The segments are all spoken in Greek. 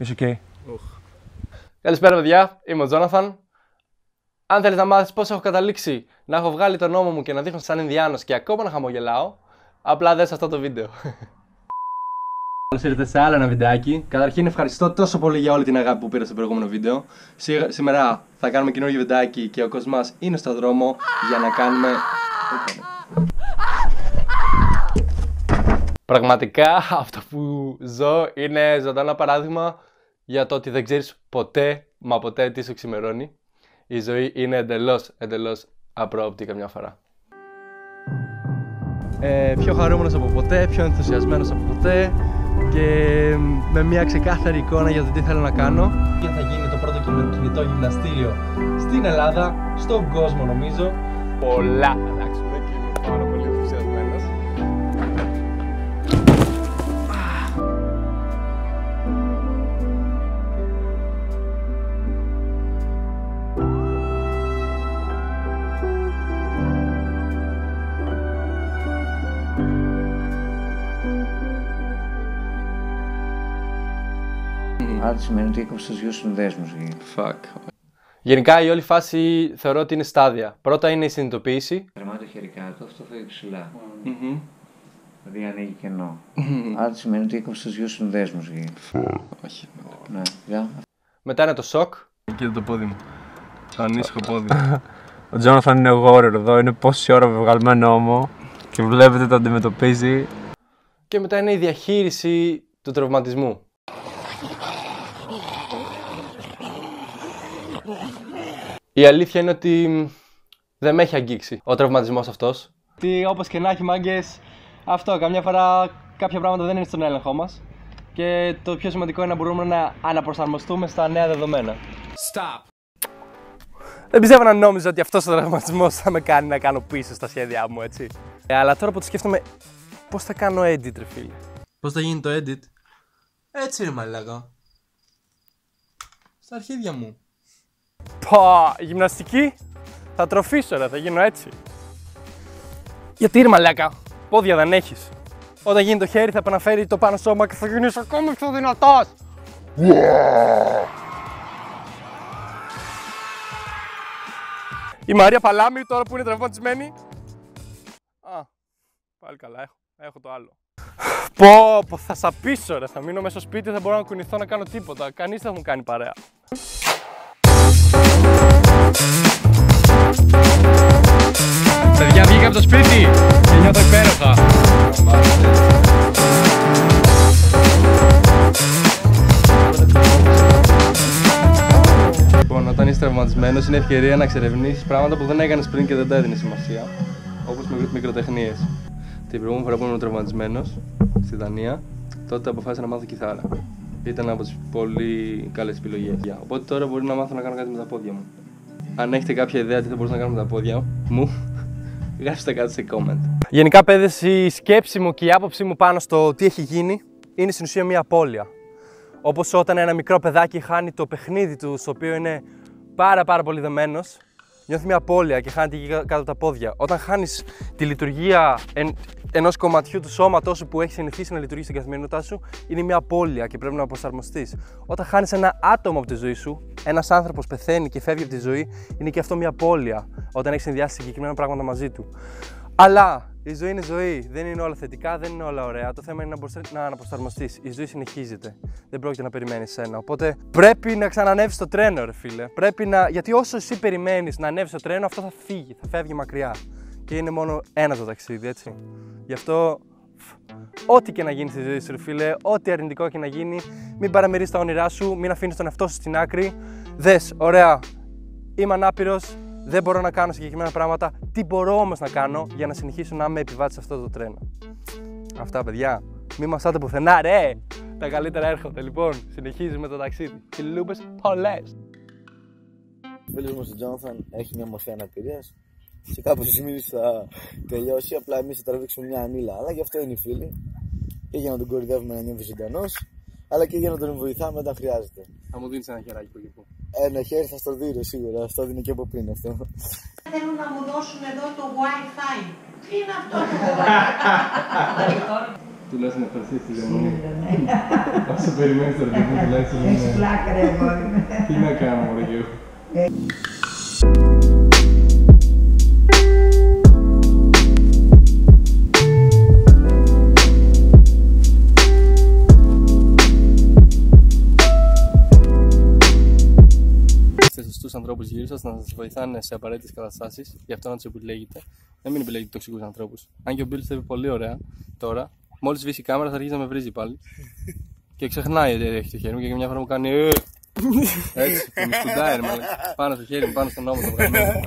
Είσαι οκ. Καλησπέρα, παιδιά. Είμαι ο Τζόναθαν. Αν θέλεις να μάθεις πώς έχω καταλήξει να έχω βγάλει τον ώμο μου και να δείχνω σαν Ινδιάνος και ακόμα να χαμογελάω, απλά δες αυτό το βίντεο. Καλώς ήρθατε σε άλλο ένα βιντεάκι. Καταρχήν, ευχαριστώ τόσο πολύ για όλη την αγάπη που πήρα στο προηγούμενο βίντεο. Σι- Σήμερα θα κάνουμε καινούργιο βιντεάκι και ο κόσμος είναι στο δρόμο για να κάνουμε. Πραγματικά αυτό που ζω είναι ζωντανό παράδειγμα για το ότι δεν ξέρεις ποτέ, μα ποτέ τι σου ξημερώνει. Η ζωή είναι εντελώς, εντελώς απρόοπτη καμιά φορά. Ε, πιο χαρούμενος από ποτέ, πιο ενθουσιασμένος από ποτέ και με μια ξεκάθαρη εικόνα για το τι θέλω να κάνω. Και θα γίνει το πρώτο κινη- κινητό γυμναστήριο στην Ελλάδα, στον κόσμο νομίζω. Πολλά Άρα σημαίνει ότι έκοψε του δύο συνδέσμους. Fuck. Γενικά η όλη φάση θεωρώ ότι είναι στάδια. Πρώτα είναι η συνειδητοποίηση. Κρεμάει το χέρι κάτω, αυτό φεύγει ψηλά. Δηλαδή ανοίγει κενό. Άρα σημαίνει ότι έκοψε του δύο συνδέσμους. Όχι. Ναι, για. Μετά είναι το σοκ. Κοίτα το πόδι μου. Το ανήσυχο πόδι. Ο Τζόναθαν είναι εγώ εδώ, είναι πόση ώρα με βγαλμένο νόμο και βλέπετε το αντιμετωπίζει. Και μετά είναι η διαχείριση του τραυματισμού. Η αλήθεια είναι ότι δεν με έχει αγγίξει ο τραυματισμός αυτός. Τι όπως και να έχει μάγκες, αυτό καμιά φορά κάποια πράγματα δεν είναι στον έλεγχό μας. Και το πιο σημαντικό είναι να μπορούμε να αναπροσαρμοστούμε στα νέα δεδομένα. Δεν πιστεύω να νόμιζα ότι αυτός ο τραυματισμός θα με κάνει να κάνω πίσω στα σχέδιά μου, έτσι. Ε, αλλά τώρα που το σκέφτομαι, πώς θα κάνω edit, ρε φίλε; Πώς θα γίνει το edit; Έτσι ρε μαλάκα. Στα αρχίδια μου. Πω, γυμναστική. Θα τροφήσω, ρε, θα γίνω έτσι. Γιατί ρε μαλάκα, πόδια δεν έχεις. Όταν γίνει το χέρι θα επαναφέρει το πάνω σώμα και θα γίνεις ακόμα πιο δυνατός. Η Μαρία Παλάμη τώρα που είναι τραυματισμένη. Α, πάλι καλά έχω. Έχω το άλλο. Πω, πω, θα σαπίσω ρε, θα μείνω μέσα στο σπίτι, δεν μπορώ να κουνηθώ να κάνω τίποτα. Κανείς δεν θα μου κάνει παρέα. Παιδιά, βγήκα από το σπίτι και νιώθω υπέροχα. Λοιπόν, όταν είσαι τραυματισμένος, είναι ευκαιρία να εξερευνήσεις πράγματα που δεν έκανες πριν και δεν τα έδινες σημασία. Όπως μικροτεχνίες. Την προηγούμενη φορά που ήμουν τραυματισμένος στη Δανία, τότε αποφάσισα να μάθω κιθάρα. Ήταν από τις πολύ καλές επιλογές. Οπότε τώρα μπορεί να μάθω να κάνω κάτι με τα πόδια μου. Αν έχετε κάποια ιδέα τι θα μπορούσα να κάνω με τα πόδια μου, γράψτε κάτω σε comment. Γενικά, παιδες, η σκέψη μου και η άποψή μου πάνω στο τι έχει γίνει είναι στην ουσία μια απώλεια. Όπως όταν ένα μικρό παιδάκι χάνει το παιχνίδι του, στο οποίο είναι πάρα πάρα πολύ δεμένος, νιώθει μια απώλεια και χάνει τη γη κάτω από τα πόδια. Όταν χάνεις τη λειτουργία εν, ενός κομματιού του σώματό σου που έχει συνηθίσει να λειτουργεί στην καθημερινότητά σου, είναι μια απώλεια και πρέπει να προσαρμοστείς. Όταν χάνεις ένα άτομο από τη ζωή σου, ένας άνθρωπος πεθαίνει και φεύγει από τη ζωή, είναι και αυτό μια απώλεια. Όταν έχεις συνδυάσει συγκεκριμένα πράγματα μαζί του. Αλλά η ζωή είναι ζωή. Δεν είναι όλα θετικά, δεν είναι όλα ωραία. Το θέμα είναι να, μπορείς να αναπροσαρμοστείς. Η ζωή συνεχίζεται. Δεν πρόκειται να περιμένεις ένα. Οπότε πρέπει να ξανανεύεις στο τρένο, ρε φίλε. Πρέπει να... Γιατί όσο εσύ περιμένεις να ανέβεις στο τρένο, αυτό θα φύγει, θα φεύγει μακριά. Και είναι μόνο ένα το ταξίδι, έτσι. Γι' αυτό Ό,τι και να γίνει στη ζωή σου, ρε φίλε, ό,τι αρνητικό και να γίνει, μην παραμερίσει τα όνειρά σου, μην αφήνεις τον εαυτό σου στην άκρη. Δες, ωραία, είμαι ανάπηρος, δεν μπορώ να κάνω συγκεκριμένα πράγματα. Τι μπορώ όμως να κάνω για να συνεχίσω να είμαι επιβάτη σε αυτό το τρένο. Αυτά, παιδιά. Μην μασάτε πουθενά, ρε! Τα καλύτερα έρχονται. Λοιπόν, συνεχίζουμε το ταξίδι. Φιλούπε πολλές. φίλος μου ο Τζόναθαν έχει μια μορφή αναπηρίας. Σε κάποιο σημείο θα τελειώσει. Απλά εμείς θα τραβήξουμε μια ανήλα. Αλλά γι' αυτό είναι οι φίλοι. Και για να τον κορυδεύουμε να νιώθει ζωντανός. Αλλά και για να τον βοηθάμε όταν χρειάζεται. Θα μου δίνεις ένα χεράκι που εκεί Ένα χέρι θα στο δίνω σίγουρα. Αυτό δίνει και από πριν αυτό. Θέλουν να μου δώσουν εδώ το Wi-Fi. Τι είναι αυτό το Wi-Fi. Του λες να ευχαριστήσεις τη διαμονή; Όσο περιμένεις το ραντεβού τουλάχιστον Έχεις είναι... πλάκα ρε αγόρι μου. Τι να κάνω μωρέ ανθρώπους γύρω σας να σας βοηθάνε σε απαραίτητες καταστάσεις, γι' αυτό να τους επιλέγετε. Να μην επιλέγετε τοξικούς ανθρώπους. Αν και ο Μπιλ θέλει πολύ ωραία τώρα, μόλις σβήσει η κάμερα θα αρχίσει να με βρίζει πάλι. και ξεχνάει ότι έχει το χέρι μου και μια φορά μου κάνει. «Ε». Έτσι, που με σκουντάει, ρε μαλάκα. Πάνω στο χέρι μου, πάνω στον νόμο το βγαλμένο.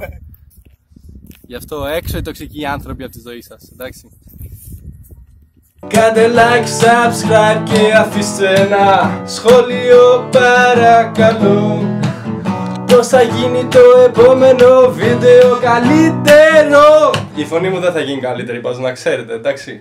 Γι' αυτό έξω οι τοξικοί άνθρωποι από τη ζωή σας, εντάξει. Κάντε like, subscribe και αφήστε ένα σχόλιο παρακαλώ Πώς θα γίνει το επόμενο βίντεο καλύτερο; Η φωνή μου δεν θα γίνει καλύτερη, πας να ξέρετε, εντάξει